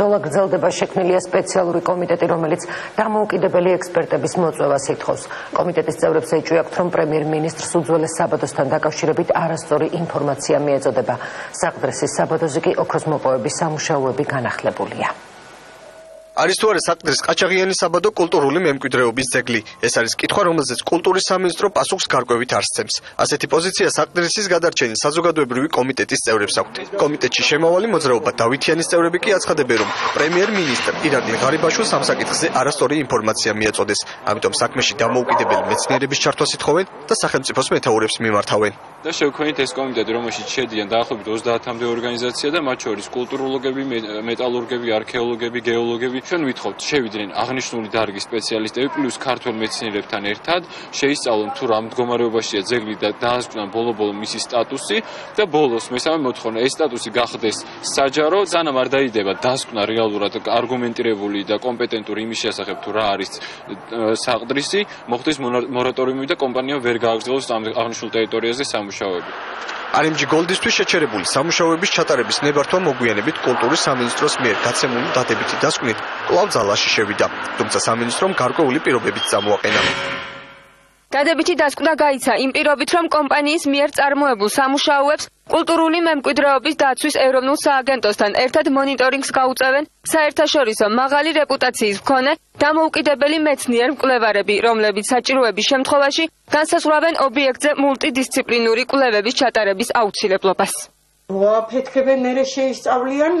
ბრძოლა გრძელდება შექმნილია სპეციალური კომიტეტი, რომელიც დამოუკიდებელი ექსპერტების მოწვევას ითხოვს. კომიტეტის წევრებს ეჭვიაქვთ, რომ პრემიერ-მინისტრს უძველეს საბადოსთან დაკავშირებით არასწორი ინფორმაცია მიეწოდება. საყდრესის საბადოზე კი ოქროს მოპოვების სამუშაოები განახლებულია. არის თუ არა საყდრის ყაჩაღიანის საბადო კულტურული მემკვიდრეობის ძეგლი. ეს არის კითხვა, რომელზეც კულტურის სამინისტრო პასუხს გარკვევით არსცემს. ასეთი პოზიცია საყდრისის გადარჩენის საზოგადოებრივი კომიტეტის წევრებს აქვთ. კომიტეტში შემავალი მოძრაობა დავითიანის წევრები კი აცხადებენ, რომ პრემიერ-მინისტრ ირაკლი ღარიბაშვილს ამ საკითხზე არასწორი ინფორმაცია მიაწოდეს. ამიტომ საქმეში დამოუკიდებელი მეცნიერების ჩართვას ითხოვენ და სახელმწიფოს მეთაურებს მიმართავენ. და შევქმნით ეს კომიტეტი, რომელშიც შედიან დაახლოებით 30-მდე ორგანიზაცია და მათ შორის კულტუროლოგები, მეტალურგები, არქეოლოგები, გეოლოგები. ჩვენ ვითხოვთ შევიდნენ აღნიშნული დარგის სპეციალისტები პლუს ქართულ მეცნიერებთან ერთად. შეისწავლონ თუ რა მდგომარეობაშია ძეგლი და დაასკვნან ბოლო-ბოლო მისი სტატუსი და ბოლოს მესამე მოთხოვნა ეს სტატუსი გახდეს საჯარო. ზანამ არ დაიდება დასკვნა რეალურად არგუმენტირებული და კომპეტენტური იმის შესახებ თუ რა არის საყდრისი. მოხდეს მორატორიუმი და კომპანია ვერ გააგრძელოს აღნიშნულ ტერიტორიაზე სამუშაოები RMG Gold-ისთვის შეჩერებული სამუშაოების ჩატარების ნებართვა მოგვიანებით კულტურის სამინისტროს მიერ გაცემული დადებითი დასკვნით კვლავ ძალაში შევიდა, თუმცა სამინისტრომ გარკვეული პირობებიც წამოაყენა. დადებითი დასკვნა გაიცა. იმ პირობით, რომ კომპანიის მიერ წარმოებულ სამუშაოებს კულტურული მემკვიდრეობის დაცვის ეროვნულ სააგენტოსთან ერთად მონიტორინგს გაუწევენ საერთაშორისო. მაღალი რეპუტაციის მქონე დამოუკიდებელი მეცნიერ მკვლევარები, რომლებიც საჭიროების შემთხვევაში განსაზღვრავენ ობიექტზე მულტიდისციპლინური კვლევების ჩატარების აუცილებლობას. ვაფეთქებენ მე შეისწავლიან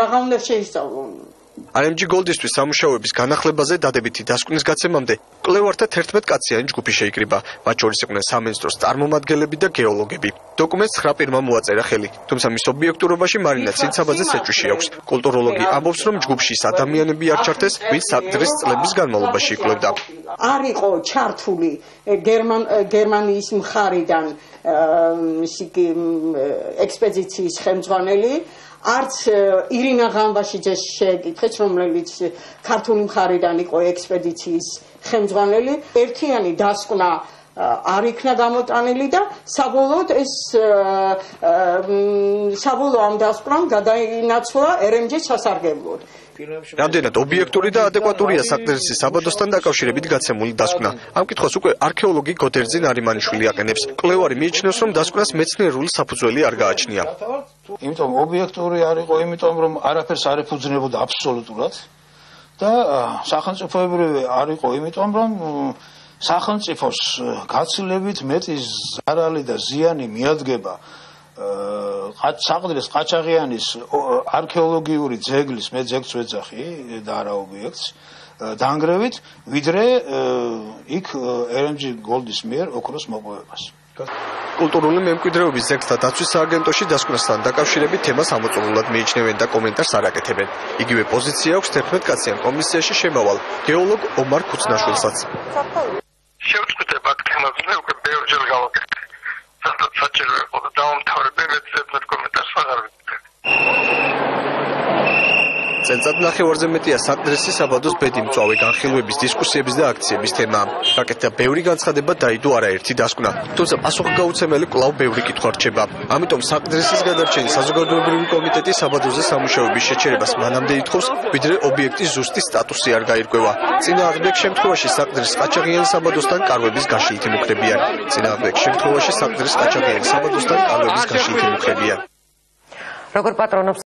რაღა უნდა შეისწავლონ RMG Gold-ისთვის სამუშაოების განახლებაზე დადებითი დასკვნის გაცემამდე კვლევართა 11 კაციანი ჯგუფი შეიკრიბა. მათ შორის იყვნენ სამინისტროს წარმომადგენლები და გეოლოგები. დოკუმენტს 9 პირმა მოაწერა ხელი, თუმცა მის ობიექტურობაში მარინა ცინცაბაძე საჭუში აქვს. კულტუროლოგი ამბობს, რომ ჯგუფში ადამიანები არ ჩართეს, ვინც საკდრის წლების განმავლობაში იკვლევდა. არ იყო ჩართული გერმან გერმანიის მხარიდან ისე ექსპედიციის ხელმძღვანელი არც ირინა ღამბაშიძეს შეეკითხეთ, რომელიც ქართული მხარიდან იყო ექსპედიციის ხელმძღვანელი, ერთიანი დასკვნა არ იქნა გამოტანილი და საბოლოოდ ეს საბოლოო ამ დასკვნამ გადაინაცვლა RMG სასარგებლოდ. რამდენად ობიექტური და ადეკვატურია საკდერსის საბადოსთან დაკავშირებით გაცემული დასკვნა. ამ კითხვას უკვე არქეოლოგი გოდერძი ნარიმანიშვილი აყენებს. კვლევარი მიიჩნევს, რომ დასკვნას მეცნიერული საფუძველი არ გააჩნია. იმიტომ ობიექტური არ იყო, იმიტომ რომ არაფერს არ ეფუძნებოდა აბსოლუტურად და სახელმწიფოებრივი არ იყო, იმიტომ რომ სახელმწიფოს გაცილებით მეტი ზარალი და ზიანი მიადგება საყდრის ყაჩაღიანის არქეოლოგიური ძეგლის მე ძეგლს ვეძახი და არა ობიექტს დაანგრევით ვიდრე იქ RMG Gold-ის მიერ ოქროს მოპოვებას კულტურული მემკვიდრეობის ძეგლთა დაცვის სააგენტოში დასკვნასთან დაკავშირებით თემას ამოწურულად მიიჩნევენ და კომენტარს არ აკეთებენ. იგივე პოზიცია აქვს 11 კაციან კომისიაში შემავალ გეოლოგ ომარ ქუცნაშვილსაც. შევწყვეტებ აქ თემაზე უკვე ბევრჯერ გავაკეთე. სადაც საჭირო იყო და დავამთავრებე მე ძებნად კომენტარს აღარ ვიტყვი. წელწად ნახევარზე მეტია საკდრესის საბადოს ბედი მწვავე განხილვების დისკუსიების და აქციების თემა. რაკეთა ბევრი განცხადება დაიდო არაერთი დასკვნა. თუმცა პასუხგაუცემელი კვლავ ბევრი კითხვა რჩება. ამიტომ საკდრესის გადარჩენის საზოგადოებრივი კომიტეტი საბადოზე სამუშაოების შეჩერებას მანამდე ითხოვს, ვიდრე ობიექტის ზუსტი სტატუსი არ გაირკვევა. წინააღმდეგ შემთხვევაში საკდრის ყაჩაღიან საბადოსთან კარვების გაშლით იმუქრებიან. წინააღმდეგ შემთხვევაში საკდრის ყაჩაღიან საბადოსთან კარვების გაშლით იმუქრებიან. როგორ პატრონობს